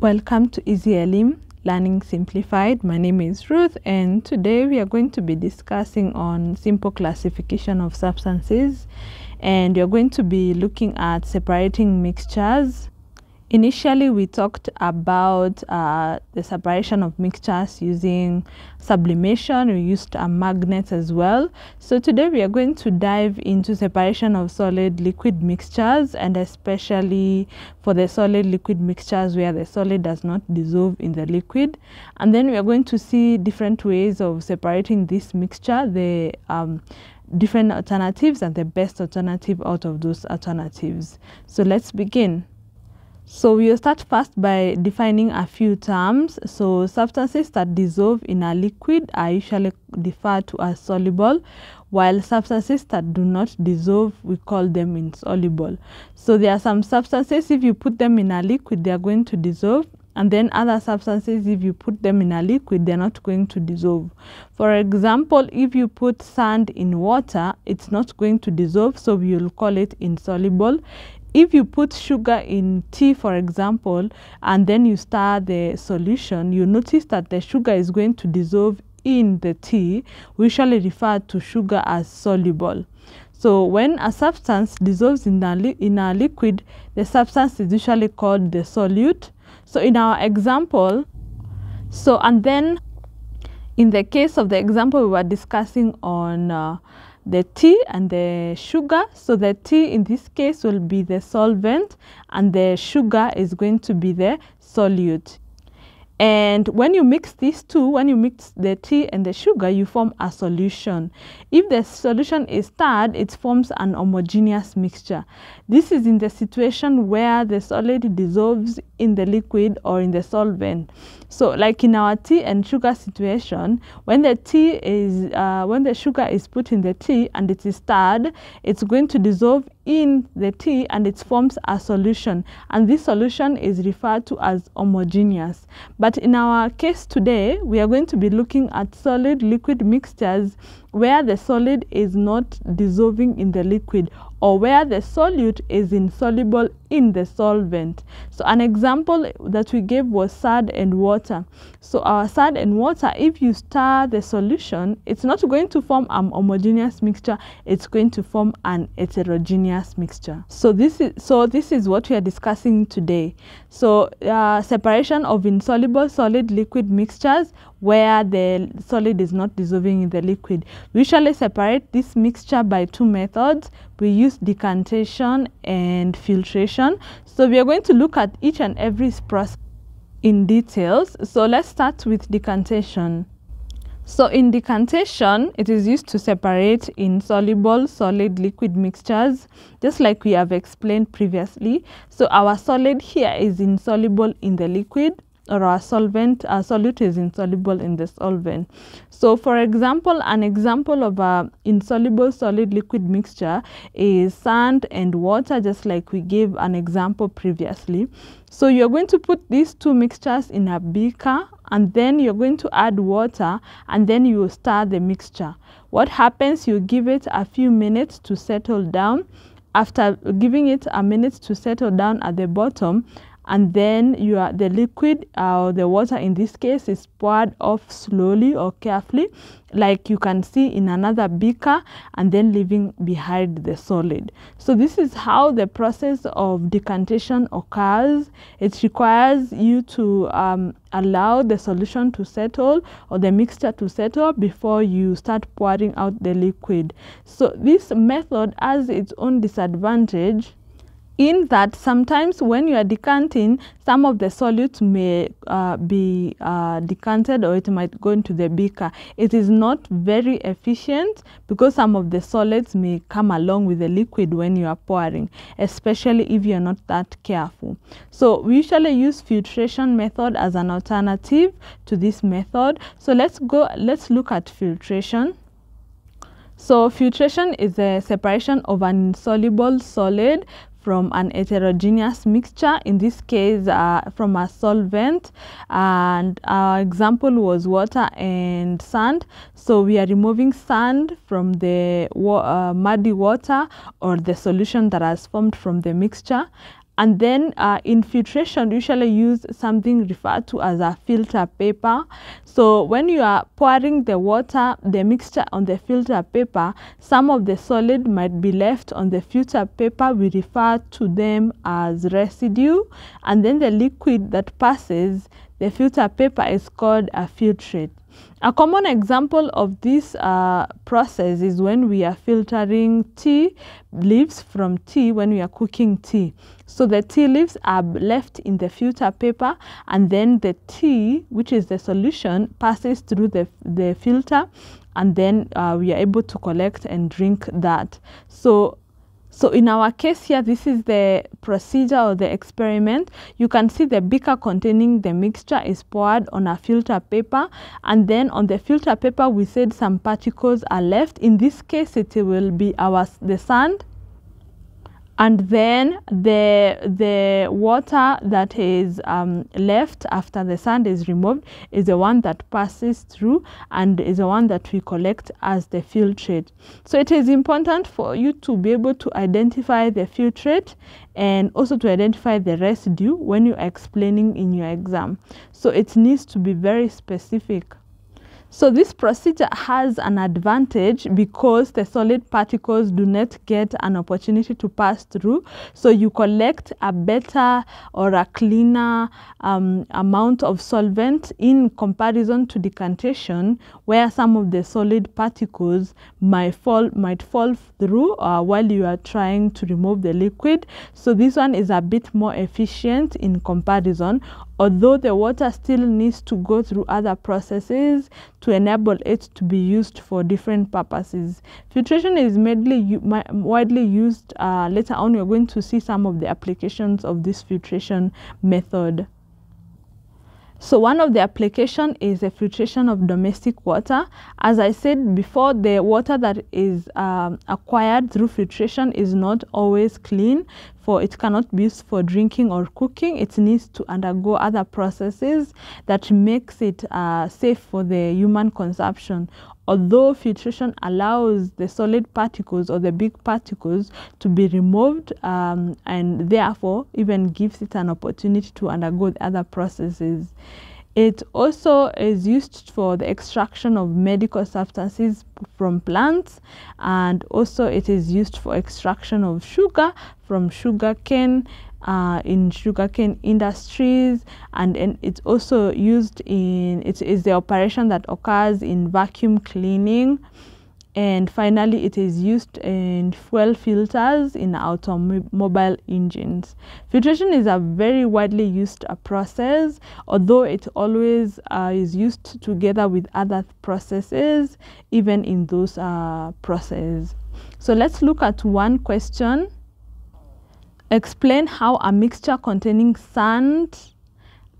Welcome to Easy Elim Learning Simplified. My name is Ruth and today we are going to be discussing on simple classification of substances and are going to be looking at separating mixtures Initially, we talked about uh, the separation of mixtures using sublimation. We used a magnet as well. So today we are going to dive into separation of solid liquid mixtures and especially for the solid liquid mixtures where the solid does not dissolve in the liquid. And then we are going to see different ways of separating this mixture, the um, different alternatives and the best alternative out of those alternatives. So let's begin. So we'll start first by defining a few terms. So substances that dissolve in a liquid are usually referred to as soluble, while substances that do not dissolve, we call them insoluble. So there are some substances, if you put them in a liquid, they are going to dissolve, and then other substances if you put them in a liquid they're not going to dissolve for example if you put sand in water it's not going to dissolve so we'll call it insoluble if you put sugar in tea, for example, and then you stir the solution, you notice that the sugar is going to dissolve in the tea. We usually refer to sugar as soluble. So when a substance dissolves in a, in a liquid, the substance is usually called the solute. So in our example, so and then in the case of the example we were discussing on uh, the tea and the sugar. So the tea in this case will be the solvent and the sugar is going to be the solute. And when you mix these two, when you mix the tea and the sugar, you form a solution. If the solution is stirred, it forms an homogeneous mixture. This is in the situation where the solid dissolves in the liquid or in the solvent. So like in our tea and sugar situation, when the tea is, uh, when the sugar is put in the tea and it is stirred, it's going to dissolve in the tea and it forms a solution. And this solution is referred to as homogeneous. But in our case today, we are going to be looking at solid liquid mixtures where the solid is not dissolving in the liquid or where the solute is insoluble in the solvent. So an example that we gave was sand and water. So our sand and water, if you stir the solution, it's not going to form an homogeneous mixture, it's going to form an heterogeneous mixture. So this is so this is what we are discussing today. So uh, separation of insoluble solid liquid mixtures where the solid is not dissolving in the liquid. We usually separate this mixture by two methods. We use decantation and filtration. So we are going to look at each and every process in details. So let's start with decantation. So in decantation, it is used to separate insoluble solid liquid mixtures, just like we have explained previously. So our solid here is insoluble in the liquid or a solvent, a solute is insoluble in the solvent. So for example, an example of a insoluble solid liquid mixture is sand and water, just like we gave an example previously. So you're going to put these two mixtures in a beaker and then you're going to add water and then you will stir the mixture. What happens, you give it a few minutes to settle down. After giving it a minute to settle down at the bottom, and then you are the liquid or uh, the water in this case is poured off slowly or carefully like you can see in another beaker and then leaving behind the solid. So this is how the process of decantation occurs. It requires you to um, allow the solution to settle or the mixture to settle before you start pouring out the liquid. So this method has its own disadvantage in that sometimes when you are decanting, some of the solute may uh, be uh, decanted or it might go into the beaker. It is not very efficient because some of the solids may come along with the liquid when you are pouring, especially if you are not that careful. So we usually use filtration method as an alternative to this method. So let's go, let's look at filtration. So filtration is a separation of an insoluble solid from an heterogeneous mixture, in this case uh, from a solvent. And our example was water and sand. So we are removing sand from the uh, muddy water or the solution that has formed from the mixture and then uh, in filtration usually use something referred to as a filter paper. So when you are pouring the water the mixture on the filter paper some of the solid might be left on the filter paper. We refer to them as residue. And then the liquid that passes the filter paper is called a filtrate a common example of this uh, process is when we are filtering tea leaves from tea when we are cooking tea. So the tea leaves are left in the filter paper and then the tea, which is the solution, passes through the, the filter and then uh, we are able to collect and drink that. So so in our case here, this is the procedure or the experiment. You can see the beaker containing the mixture is poured on a filter paper and then on the filter paper we said some particles are left. In this case it will be our the sand and then the the water that is um, left after the sand is removed is the one that passes through and is the one that we collect as the filtrate so it is important for you to be able to identify the filtrate and also to identify the residue when you're explaining in your exam. So it needs to be very specific so this procedure has an advantage because the solid particles do not get an opportunity to pass through. So you collect a better or a cleaner um, amount of solvent in comparison to decantation where some of the solid particles might fall, might fall through uh, while you are trying to remove the liquid. So this one is a bit more efficient in comparison although the water still needs to go through other processes to enable it to be used for different purposes. Filtration is mainly widely used. Uh, later on, we're going to see some of the applications of this filtration method. So one of the application is the filtration of domestic water. As I said before, the water that is um, acquired through filtration is not always clean for it cannot be used for drinking or cooking. It needs to undergo other processes that makes it uh, safe for the human consumption although filtration allows the solid particles or the big particles to be removed um, and therefore even gives it an opportunity to undergo the other processes. It also is used for the extraction of medical substances from plants and also it is used for extraction of sugar from sugar cane uh, in sugarcane industries and, and it's also used in it is the operation that occurs in vacuum cleaning and finally it is used in fuel filters in automobile engines. Filtration is a very widely used uh, process although it always uh, is used together with other processes even in those uh, processes. So let's look at one question. Explain how a mixture containing sand,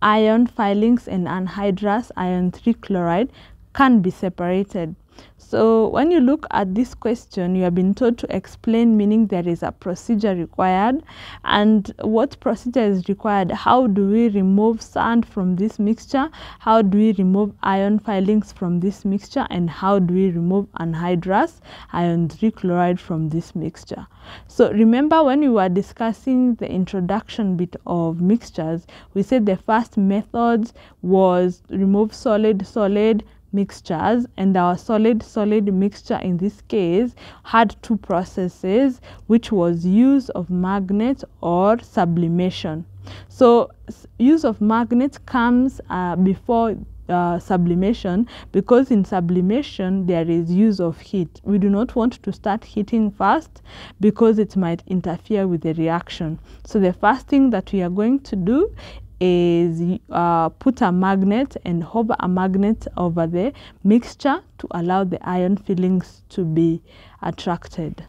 iron filings and anhydrous iron 3 chloride can be separated. So when you look at this question, you have been told to explain, meaning there is a procedure required. And what procedure is required? How do we remove sand from this mixture? How do we remove iron filings from this mixture? And how do we remove anhydrous iron 3 chloride from this mixture? So remember when we were discussing the introduction bit of mixtures, we said the first method was remove solid, solid, mixtures and our solid solid mixture in this case had two processes which was use of magnet or sublimation so use of magnet comes uh, before uh, sublimation because in sublimation there is use of heat. We do not want to start heating fast because it might interfere with the reaction. So the first thing that we are going to do is uh, put a magnet and hover a magnet over the mixture to allow the iron filings to be attracted.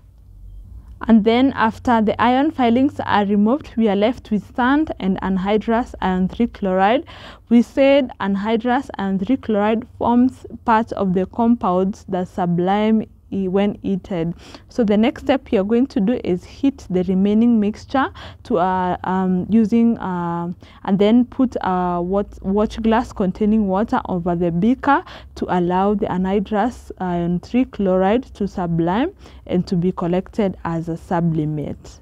And then after the iron filings are removed, we are left with sand and anhydrous iron 3 chloride. We said anhydrous iron 3 chloride forms part of the compounds that sublime when heated. So the next step you're going to do is heat the remaining mixture to uh, um, using uh, and then put a watch, watch glass containing water over the beaker to allow the anhydrous iron 3 chloride to sublime and to be collected as a sublimate.